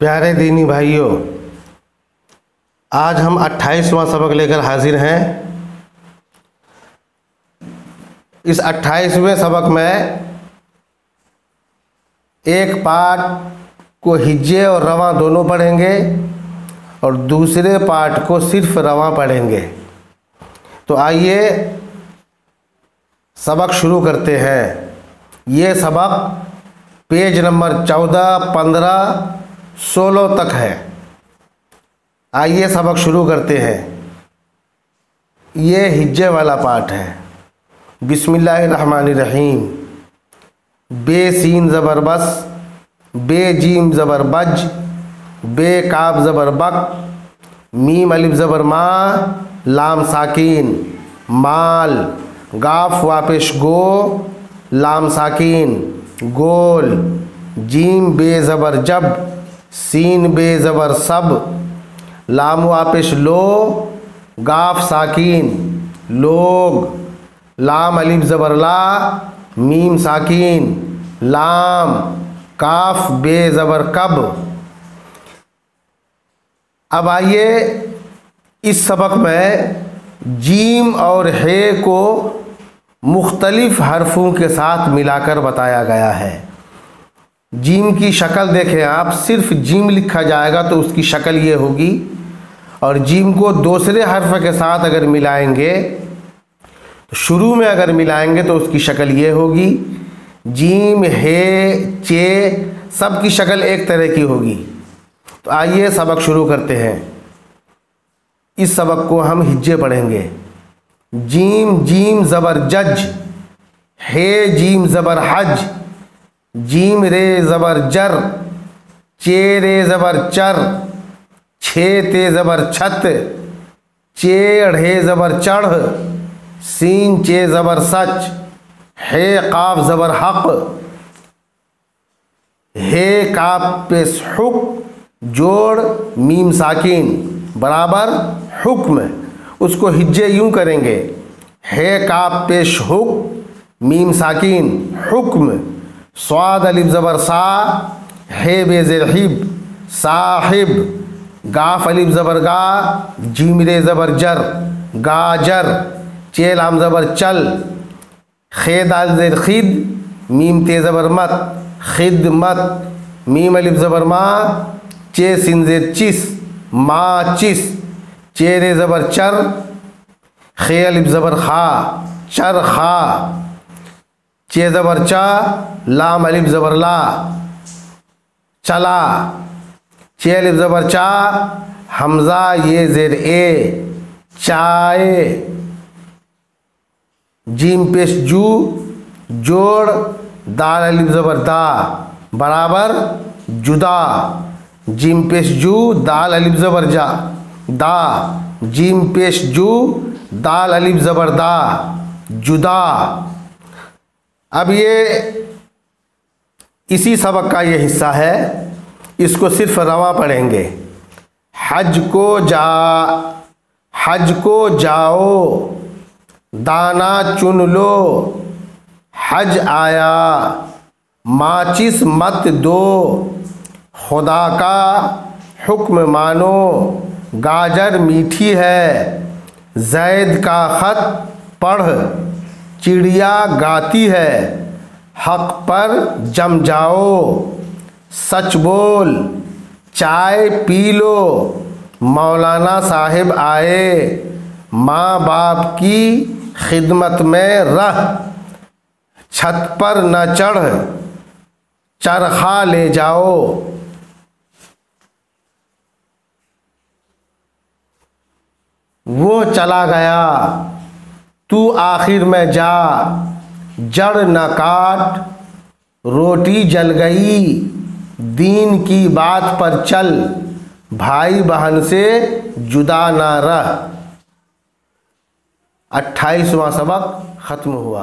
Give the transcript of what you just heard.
प्यारे दीनी भाइयों, आज हम 28वां सबक लेकर हाजिर हैं। इस 28वें सबक में एक पार्ट को हिज्जे और रवा दोनों पढ़ेंगे और दूसरे पार्ट को सिर्फ़ रवा पढ़ेंगे। तो आइए सबक शुरू करते हैं। ये सबक पेज नंबर चौदह, पंद्रह सोलह तक है। आइए सबक शुरू करते हैं। ये हिज्जे वाला पार्ट है। बिस्मिल्लाहिर्रहमानिर्रहीम। बे सीन ज़बर बस बे जीम ज़बर बज बे काब ज़बर बक मीम अलिफ ज़बर मा, लाम साकिन, माल, गाफ वापिश गो, लाम साकिन, गोल, जीम बे ज़बर जब सीन बे ज़बर सब। लाम वापिश लो, गाफ साकिन। लोग, लाम अलिफ ज़बर ला, मीम साकिन। लाम, काफ बे ज़बर कब। अब आइए इस सबक में जीम और हे को मुख्तलिफ़ हरफों के साथ मिलाकर बताया गया है। जीम की शक्ल देखें आप, सिर्फ़ जीम लिखा जाएगा तो उसकी शक्ल ये होगी। और जीम को दूसरे हर्फ के साथ अगर मिलाएँगे तो शुरू में अगर मिलाएँगे तो उसकी शक्ल ये होगी। जीम, हे, चे, सब की शक्ल एक तरह की होगी। तो आइए सबक शुरू करते हैं। इस सबक को हम हिज्जे पढ़ेंगे। जीम जीम, ज़बर, जज। हे, जीम, ज़बर, हज। जीम रे ज़बर जर, चे रे ज़बर चर, छे ते ज़बर छत, चे चेढ़े ज़बर चढ़, सीन चे ज़बर सच, हे काफ ज़बर हक, हे काफ पे हुक, जोड़ मीम साकिन, बराबर हुक्म, उसको हिज्जे यूँ करेंगे, हे काफ पेश हुक, मीम साकिन, हुक्म। स्वाद अलिफ ज़बर सा, हे बेजरहिब साहिब, गाफ अलिफ ज़बर गा, जीमरे ज़बर जर, गाजर, चेल आम ज़बर चल, खेद आल खिद, मीम ते ज़बर मत खिदमत मीम अलिफ ज़बर मा, चे सिन ज़ेर चिस, मा चिस, चेरे ज़बर चर, खे अलिफ ज़बर खा, चर खा। चे ज़बर चा, लाम अलिफ ज़बर ला, चला। चे अलिफ ज़बर चा, हमज़ा ये ज़ेर ए चाय जीम पेश जू, जोड़, दाल अलिफ ज़बर दा, बराबर, जुदा। जीम पेश जू, दाल अलिफ ज़बर जा, दा। जीम पेश जू, दाल अलिफ ज़बर दा, जुदा। अब ये इसी सबक का ये हिस्सा है। इसको सिर्फ़ रवा पढ़ेंगे। हज को जा, हज को जाओ, दाना चुन लो, हज आया, माचिस मत दो, खुदा का हुक्म मानो, गाजर मीठी है, जैद का ख़त पढ़। चिड़िया गाती है, हक पर जम जाओ। सच बोल, चाय पी लो। मौलाना साहिब आए, माँ बाप की खिदमत में रह। छत पर न चढ़, चरखा ले जाओ। वो चला गया। तू आखिर में जा, जड़ न काट, रोटी जल गई, दीन की बात पर चल भाई बहन से जुदा ना रह। अट्ठाईसवां सबक ख़त्म हुआ।